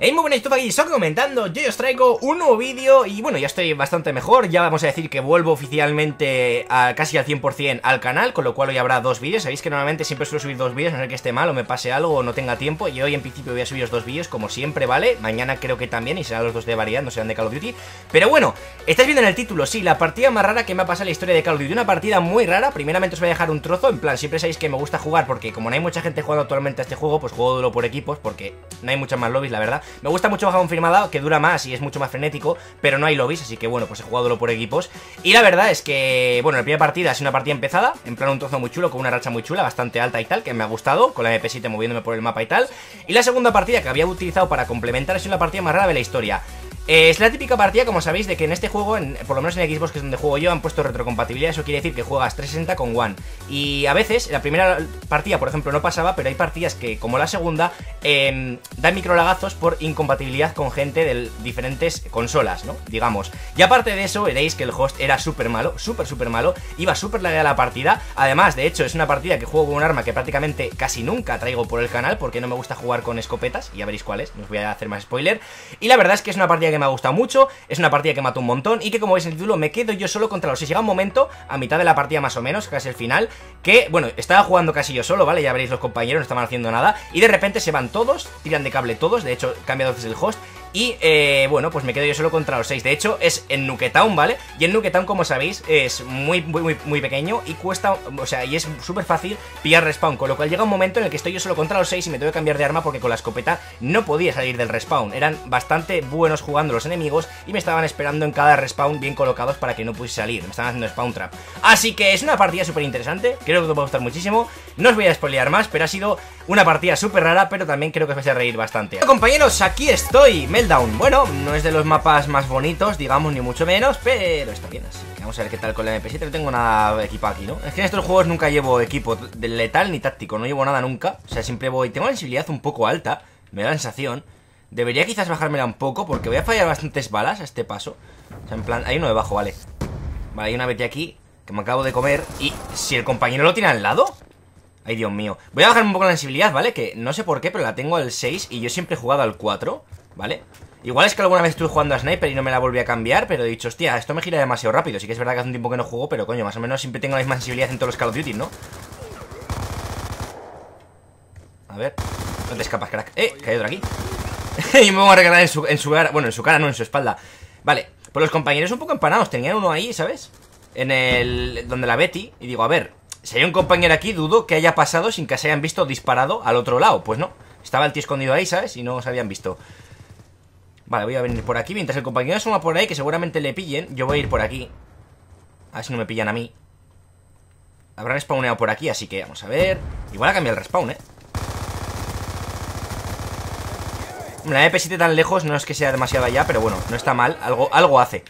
Hey, muy buenas, estoy aquí, estoy comentando, yo os traigo un nuevo vídeo y bueno, ya estoy bastante mejor, ya vamos a decir que vuelvo oficialmente a, casi al 100% al canal, con lo cual hoy habrá dos vídeos, sabéis que normalmente siempre suelo subir dos vídeos, no sé que esté mal o me pase algo o no tenga tiempo, y hoy en principio voy a subir los dos vídeos como siempre, ¿vale? Mañana creo que también, y serán los dos de variedad, no serán de Call of Duty, pero bueno, estáis viendo en el título, sí, la partida más rara que me ha pasado en la historia de Call of Duty, una partida muy rara, primeramente os voy a dejar un trozo, en plan, siempre sabéis que me gusta jugar porque como no hay mucha gente jugando actualmente a este juego, pues juego duro por equipos, porque no hay muchas más lobbies, la verdad, me gusta mucho bajar confirmada que dura más y es mucho más frenético, pero no hay lobbies, así que bueno, pues he jugado por equipos. Y la verdad es que, bueno, la primera partida es una partida empezada, en plan un trozo muy chulo, con una racha muy chula, bastante alta y tal, que me ha gustado, con la MP7 moviéndome por el mapa y tal. Y la segunda partida que había utilizado para complementar es una partida más rara de la historia. Eh, es la típica partida, como sabéis, de que en este juego, por lo menos en Xbox, que es donde juego yo, han puesto retrocompatibilidad. Eso quiere decir que juegas 360 con One. Y a veces, la primera partida, por ejemplo, no pasaba, pero hay partidas que, como la segunda, eh, dan microlagazos por incompatibilidad con gente de diferentes consolas, ¿no? Digamos. Y aparte de eso, veréis que el host era súper malo, súper, súper malo. Iba súper larga la partida. Además, de hecho, es una partida que juego con un arma que prácticamente casi nunca traigo por el canal, porque no me gusta jugar con escopetas. Y ya veréis cuáles, no os voy a hacer más spoiler. Y la verdad es que es una partida que me ha gustado mucho, es una partida que mató un montón y que como veis en el título me quedo yo solo contra los 6. Llega un momento, a mitad de la partida más o menos, casi el final, que, bueno, estaba jugando casi yo solo, ¿vale? Ya veréis los compañeros, no estaban haciendo nada y de repente se van todos, tiran de cable todos, de hecho cambia dos el host y, eh, bueno, pues me quedo yo solo contra los 6 De hecho, es en Nuketown, ¿vale? Y en Nuketown, como sabéis, es muy, muy, muy, pequeño Y cuesta, o sea, y es súper fácil pillar respawn Con lo cual llega un momento en el que estoy yo solo contra los 6 Y me tengo que cambiar de arma porque con la escopeta no podía salir del respawn. Eran bastante buenos jugando los enemigos Y me estaban esperando en cada respawn bien colocados para que no pudiese salir. Me estaban haciendo spawn trap. Así que es una partida súper interesante Creo que os va a gustar muchísimo. No os voy a spoilear más, pero ha sido una partida súper rara Pero también creo que os vais a reír bastante. Compañeros, aquí estoy, Bueno, no es de los mapas más bonitos, digamos, ni mucho menos Pero está bien así Vamos a ver qué tal con la MP7 No tengo nada equipado aquí, ¿no? Es que en estos juegos nunca llevo equipo letal ni táctico No llevo nada nunca. O sea, siempre voy... Tengo la sensibilidad un poco alta Me da la sensación. Debería quizás bajármela un poco Porque voy a fallar bastantes balas a este paso. O sea, en plan... Hay uno debajo, vale. Vale, hay una BT aquí Que me acabo de comer Y si el compañero lo tiene al lado. Ay, Dios mío. Voy a bajar un poco la sensibilidad, ¿vale? Que no sé por qué, pero la tengo al 6 Y yo siempre he jugado al 4, ¿vale? Igual es que alguna vez estuve jugando a Sniper y no me la volví a cambiar Pero he dicho, hostia, esto me gira demasiado rápido Sí que es verdad que hace un tiempo que no juego Pero coño, más o menos siempre tengo la misma sensibilidad en todos los Call of Duty, ¿no? A ver No te escapas, crack Eh, que hay otro aquí Y me voy a regalar en su, en su cara Bueno, en su cara, no, en su espalda Vale, pues los compañeros un poco empanados Tenían uno ahí, ¿sabes? En el... donde la Betty Y digo, a ver si hay un compañero aquí, dudo que haya pasado sin que se hayan visto disparado al otro lado. Pues no, estaba el tío escondido ahí, ¿sabes? Y no se habían visto. Vale, voy a venir por aquí. Mientras el compañero suma por ahí, que seguramente le pillen, yo voy a ir por aquí. A ver si no me pillan a mí. Habrán spawneado por aquí, así que vamos a ver. Igual ha cambiado el respawn, ¿eh? La MP7 tan lejos no es que sea demasiado allá, pero bueno, no está mal. Algo, algo hace.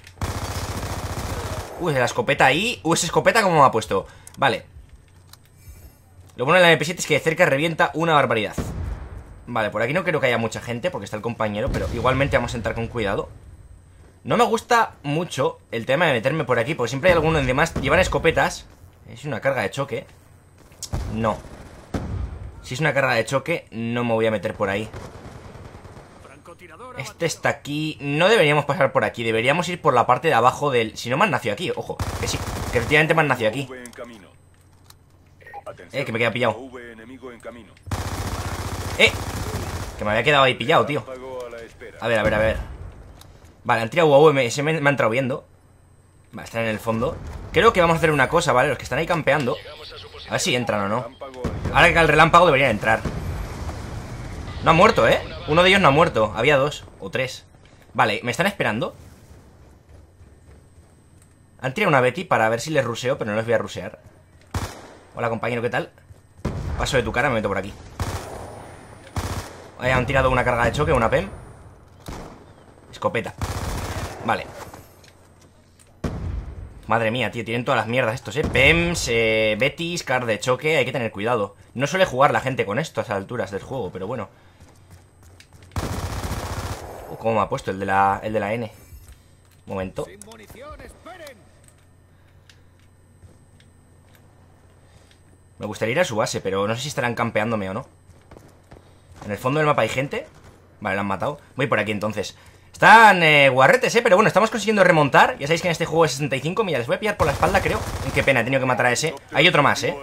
Uy, la escopeta ahí. Uy, esa escopeta como me ha puesto. Vale. Lo bueno de la MP7 es que de cerca revienta una barbaridad Vale, por aquí no creo que haya mucha gente Porque está el compañero, pero igualmente vamos a entrar con cuidado. No me gusta mucho el tema de meterme por aquí Porque siempre hay algunos demás llevan escopetas. ¿Es una carga de choque? No. Si es una carga de choque, no me voy a meter por ahí. Este está aquí. No deberíamos pasar por aquí. Deberíamos ir por la parte de abajo del... Si no me han nacido aquí, ojo Que sí, que efectivamente me han nacido aquí eh, que me queda pillado. Eh, que me había quedado ahí pillado, tío. A ver, a ver, a ver. Vale, han tirado UAV, me, me ha entrado viendo. Vale, están en el fondo. Creo que vamos a hacer una cosa, ¿vale? Los que están ahí campeando. A ver si entran o no. Ahora que el relámpago debería entrar. No ha muerto, ¿eh? Uno de ellos no ha muerto. Había dos o tres. Vale, ¿me están esperando? Han tirado una Betty para ver si les ruseo, pero no les voy a rusear. Hola compañero, ¿qué tal? Paso de tu cara, me meto por aquí Ahí han tirado una carga de choque, una PEM Escopeta. Vale. Madre mía, tío, tienen todas las mierdas estos, eh. PEMs, eh, Betis, car de choque Hay que tener cuidado. No suele jugar la gente con esto a esas alturas del juego Pero bueno. Uh, ¿Cómo me ha puesto el de la, el de la N? Momento. Me gustaría ir a su base, pero no sé si estarán campeándome o no En el fondo del mapa hay gente. Vale, lo han matado. Voy por aquí entonces. Están eh, guarretes, eh, pero bueno, estamos consiguiendo remontar. Ya sabéis que en este juego es 65 Mira, les voy a pillar por la espalda, creo. Qué pena, he tenido que matar a ese. Hay otro más, eh.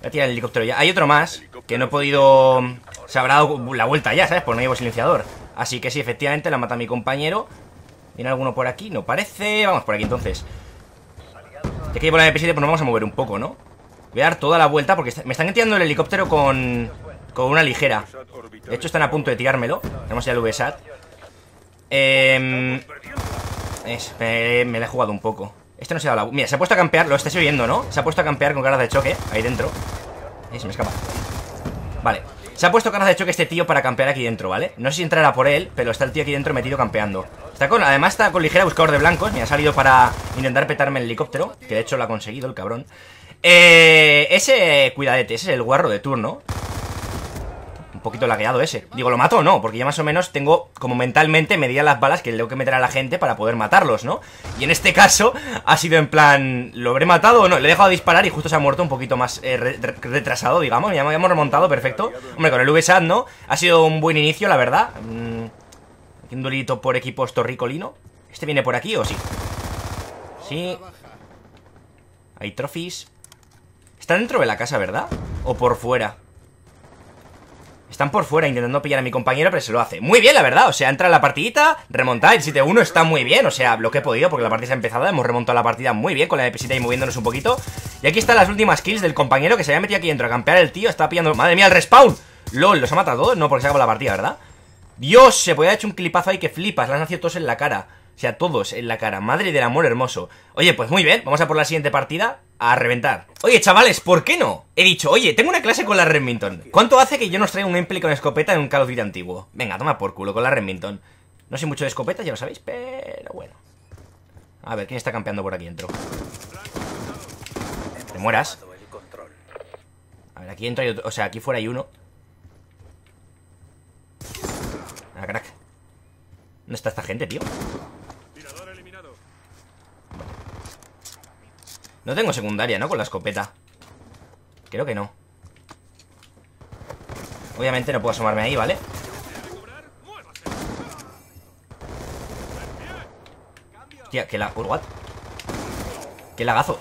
Voy a tirar el helicóptero ya. Hay otro más Que no he podido... Se habrá dado la vuelta ya, ¿sabes? Por no llevo silenciador. Así que sí, efectivamente, la mata mi compañero. ¿Viene alguno por aquí? No parece. Vamos por aquí entonces. Ya que llevo la MP7, pues nos vamos a mover un poco, ¿no? Voy a dar toda la vuelta porque me están tirando el helicóptero con... Con una ligera. De hecho están a punto de tirármelo. Tenemos ya el VSAT eh, es, me, la he jugado un poco. Este no se ha dado la... Mira, se ha puesto a campear, lo estáis oyendo, ¿no? Se ha puesto a campear con caras de choque Ahí dentro. Ahí se me escapa. Vale. Se ha puesto caras de choque este tío para campear aquí dentro, ¿vale? No sé si entrará por él Pero está el tío aquí dentro metido campeando. Está con... Además está con ligera buscador de blancos. Me ha salido para intentar petarme el helicóptero Que de hecho lo ha conseguido el cabrón. Eh, ese, cuidadete, ese es el guarro de turno un poquito lagueado ese. Digo, ¿lo mato o no? Porque ya más o menos tengo como mentalmente medía las balas que le tengo que meter a la gente para poder matarlos, ¿no? Y en este caso ha sido en plan, ¿lo habré matado o no? Le he dejado disparar y justo se ha muerto un poquito más eh, retrasado, digamos. Ya hemos remontado, perfecto. Hombre, con el VSAT, ¿no? Ha sido un buen inicio, la verdad. Mm, un duelito por equipos torricolino. ¿Este viene por aquí o sí? Sí. Hay trophies. Está dentro de la casa, ¿verdad? ¿O por fuera? Están por fuera intentando pillar a mi compañero, pero se lo hace. Muy bien, la verdad. O sea, entra en la partidita, remontar el 7-1 está muy bien. O sea, lo que he podido, porque la partida se ha empezado. Hemos remontado la partida muy bien con la MP7 y moviéndonos un poquito. Y aquí están las últimas kills del compañero que se había metido aquí dentro a campear el tío. Está pillando. ¡Madre mía, el respawn! LOL, ¿los ha matado todos? No, porque se acabado la partida, ¿verdad? Dios, se podía haber hecho un clipazo ahí que flipas. Las han nacido todos en la cara. O sea, todos en la cara. Madre del amor hermoso. Oye, pues muy bien. Vamos a por la siguiente partida a reventar. Oye, chavales, ¿por qué no? He dicho, oye, tengo una clase con la Remington. ¿Cuánto hace que yo nos traiga un gameplay con escopeta en un Call of Duty antiguo? Venga, toma por culo con la Remington. No sé mucho de escopetas, ya lo sabéis, pero bueno. A ver, ¿quién está campeando por aquí dentro? Te mueras. A ver, aquí dentro hay otro, o sea, aquí fuera hay uno. Ah, crack. ¿Dónde está esta gente, tío? No tengo secundaria, ¿no? Con la escopeta Creo que no Obviamente no puedo asomarme ahí, ¿vale? Tía, que la... What? ¿Qué lagazo?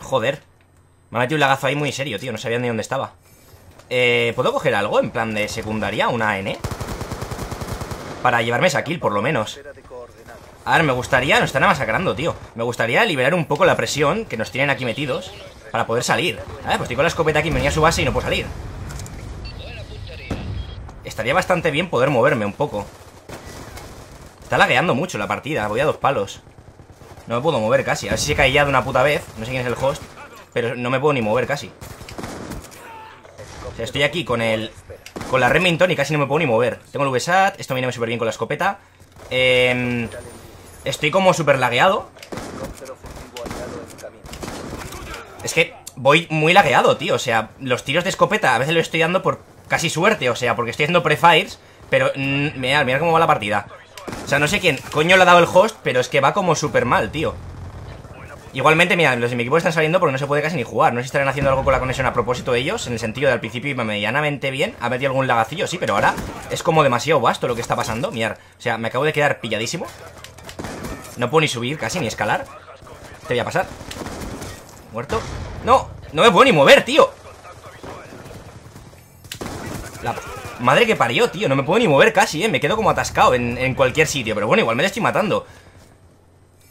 Joder Me ha metido un lagazo ahí muy serio, tío No sabía ni dónde estaba eh, ¿Puedo coger algo en plan de secundaria? ¿Una N? Para llevarme esa kill, por lo menos a ver, me gustaría... Nos están masacrando, tío. Me gustaría liberar un poco la presión que nos tienen aquí metidos Para poder salir. A ver, pues estoy con la escopeta aquí, venía a su base y no puedo salir. Estaría bastante bien poder moverme un poco. Está lagueando mucho la partida Voy a dos palos. No me puedo mover casi A ver si se cae de una puta vez No sé quién es el host Pero no me puedo ni mover casi. O sea, estoy aquí con el... Con la Remington y casi no me puedo ni mover. Tengo el VSAT Esto viene súper bien con la escopeta Eh... Estoy como súper lagueado. Es que voy muy lagueado, tío. O sea, los tiros de escopeta a veces lo estoy dando por casi suerte O sea, porque estoy haciendo prefires Pero, mirad, mirad cómo va la partida. O sea, no sé quién coño le ha dado el host Pero es que va como súper mal, tío Igualmente, mira, los de mi equipo están saliendo porque no se puede casi ni jugar. No sé si estarán haciendo algo con la conexión a propósito de ellos, en el sentido de al principio iba medianamente bien, ha metido algún lagacillo, sí, pero ahora es como demasiado vasto lo que está pasando. Mirad, o sea, me acabo de quedar pilladísimo. No puedo ni subir casi, ni escalar Te voy a pasar ¿Muerto? ¡No! No me puedo ni mover, tío La madre que parió, tío No me puedo ni mover casi, eh Me quedo como atascado en, cualquier sitio Pero bueno, igual me estoy matando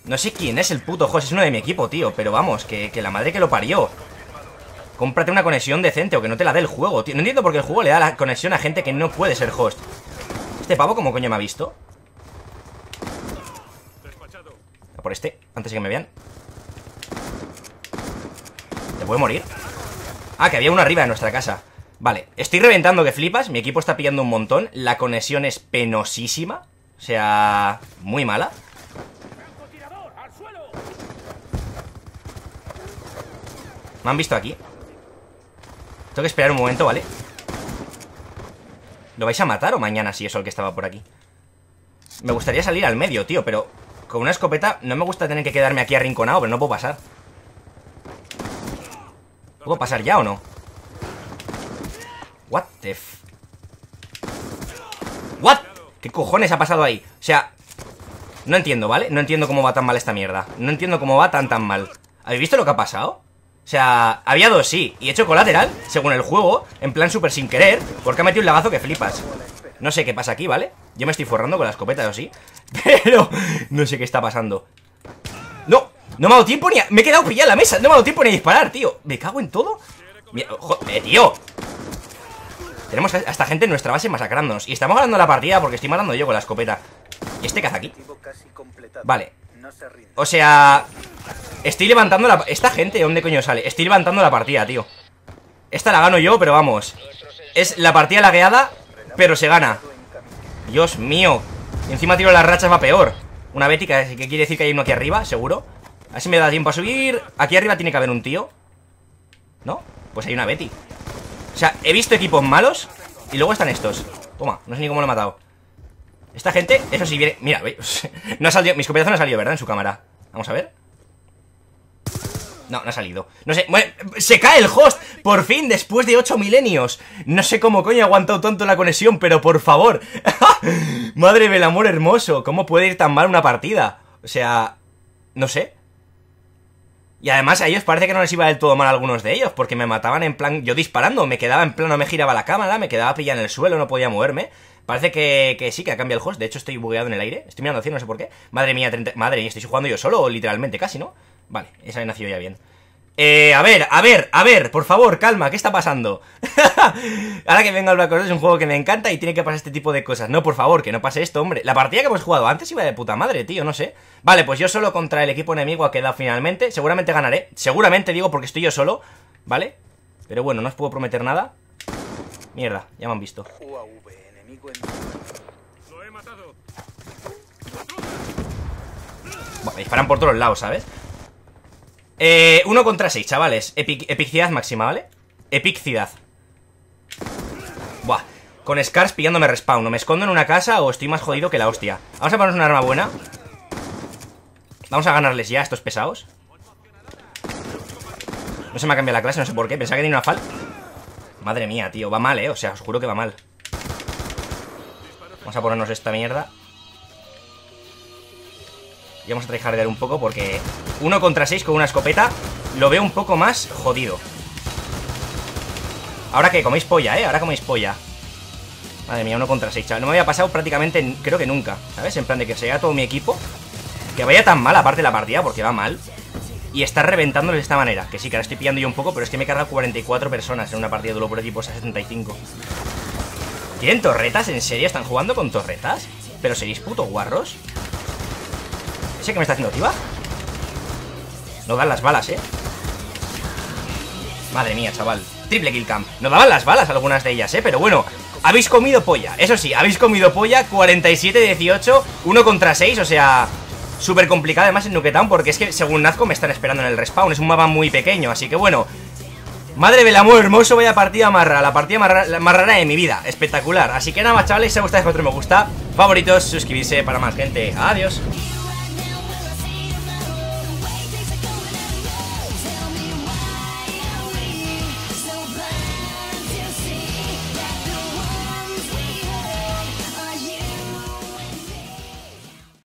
No sé quién es el puto host Es uno de mi equipo, tío Pero vamos, que, que la madre que lo parió. Cómprate una conexión decente o que no te la dé el juego, tío. No entiendo por qué el juego le da la conexión a gente que no puede ser host. ¿Este pavo como coño me ha visto? por este, antes de que me vean. ¿Te puede morir? Ah, que había uno arriba de nuestra casa. Vale, estoy reventando que flipas Mi equipo está pillando un montón La conexión es penosísima O sea, muy mala Me han visto aquí Tengo que esperar un momento, ¿vale? ¿Lo vais a matar o mañana si eso el que estaba por aquí? Me gustaría salir al medio, tío, pero con una escopeta no me gusta tener que quedarme aquí arrinconado, pero no puedo pasar. ¿Puedo pasar ya o no? What the f... ¿What? ¿Qué cojones ha pasado ahí? O sea, no entiendo, ¿vale? No entiendo cómo va tan mal esta mierda No entiendo cómo va tan tan mal ¿Habéis visto lo que ha pasado? O sea, había dos, sí. Y he hecho colateral, según el juego En plan súper sin querer Porque ha metido un lagazo que flipas. No sé qué pasa aquí, ¿vale? Yo me estoy forrando con la escopeta o sí Pero no sé qué está pasando. ¡No! No me ha dado tiempo ni a... Me he quedado pillado en la mesa No me ha dado tiempo ni a disparar, tío. ¿Me cago en todo? Joder, tío. Tenemos a esta gente en nuestra base masacrándonos. Y estamos ganando la partida porque estoy matando yo con la escopeta. ¿Y este hace aquí? Vale O sea... Estoy levantando la... ¿Esta gente dónde coño sale? Estoy levantando la partida, tío. Esta la gano yo, pero vamos. Es la partida lagueada, pero se gana. Dios mío. Encima tiro las rachas va peor. Una bética, que quiere decir que hay uno aquí arriba, seguro Así me da tiempo a subir. Aquí arriba tiene que haber un tío. ¿No? Pues hay una Betty. O sea, he visto equipos malos Y luego están estos. Toma, no sé ni cómo lo he matado esta gente, eso sí viene... Mira, no ha salido... Mi escopetazo no ha salido, ¿verdad? En su cámara. Vamos a ver. No, no ha salido. No sé, se cae el host Por fin, después de 8 milenios. No sé cómo coño ha aguantado tanto la conexión Pero por favor. Madre del amor hermoso. ¿Cómo puede ir tan mal una partida? O sea, no sé. Y además a ellos parece que no les iba del todo mal a algunos de ellos, porque me mataban en plan, yo disparando, me quedaba en plano, me giraba la cámara, me quedaba pillada en el suelo, no podía moverme. Parece que, sí, que ha cambiado el host. De hecho, estoy bugueado en el aire. Estoy mirando hacia no sé por qué. Madre mía, madre mía, estoy jugando yo solo, literalmente, casi, ¿no? Vale, esa ha nacido ya bien. Eh, a ver, a ver, a ver, por favor, calma, ¿qué está pasando? Ahora que vengo a hablar con es un juego que me encanta y tiene que pasar este tipo de cosas. No, por favor, que no pase esto, hombre. La partida que hemos jugado antes iba de puta madre, tío, no sé. Vale, pues yo solo contra el equipo enemigo ha quedado finalmente. Seguramente ganaré. Seguramente digo porque estoy yo solo, ¿vale? Pero bueno, no os puedo prometer nada. Mierda, ya me han visto. Bueno, disparan por todos lados, ¿sabes? Eh, uno contra seis, chavales. Epicidad máxima, ¿vale? Epicidad Buah Con Scars pillándome respawn. ¿No me escondo en una casa o estoy más jodido que la hostia? Vamos a ponernos una arma buena. Vamos a ganarles ya a estos pesados. No se me ha cambiado la clase, no sé por qué. Pensaba que tenía una fal. Madre mía, tío, va mal, eh O sea, os juro que va mal Vamos a ponernos esta mierda. Y vamos a tryhardear un poco porque Uno contra seis con una escopeta Lo veo un poco más jodido. Ahora que coméis polla, ¿eh? Ahora coméis polla. Madre mía, uno contra seis, chaval. No me había pasado prácticamente, creo que nunca ¿Sabes? En plan de que sea todo mi equipo Que vaya tan mal aparte de la partida Porque va mal y está reventándoles de esta manera. Que sí, que ahora estoy pillando yo un poco Pero es que me he cargado 44 personas en una partida de duelo por equipos a 75 ¿Tienen torretas? ¿En serio? ¿Están jugando con torretas? ¿Pero seréis putos guarros? ¿Ese que me está haciendo tiba? No dan las balas, ¿eh? Madre mía, chaval Triple kill cam No daban las balas algunas de ellas, ¿eh? Pero bueno, habéis comido polla Eso sí, habéis comido polla 47-18 1 contra 6, o sea... Súper complicado además en Nuketown Porque es que según Nazco me están esperando en el respawn Es un mapa muy pequeño, así que bueno Madre del amor hermoso, vaya partida más rara La partida más rara, de mi vida, espectacular. Así que nada más chavales, si os gusta, dejar otro me gusta. Favoritos, suscribirse para más gente. Adiós